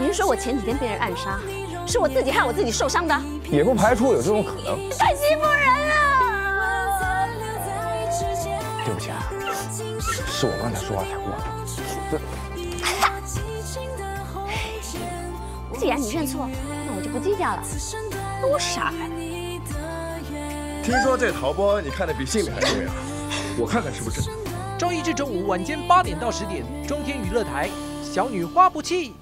您说我前几天被人暗杀，是我自己害我自己受伤的，也不排除有这种可能。太欺负人了！对不起啊，是我刚才说话太过了。既然你认错，那我就不计较了。多傻呀！听说这陶波你看的比性命还重要，我看看是不是真的。周一至周五晚间八点到十点，中天娱乐台，小女花不弃。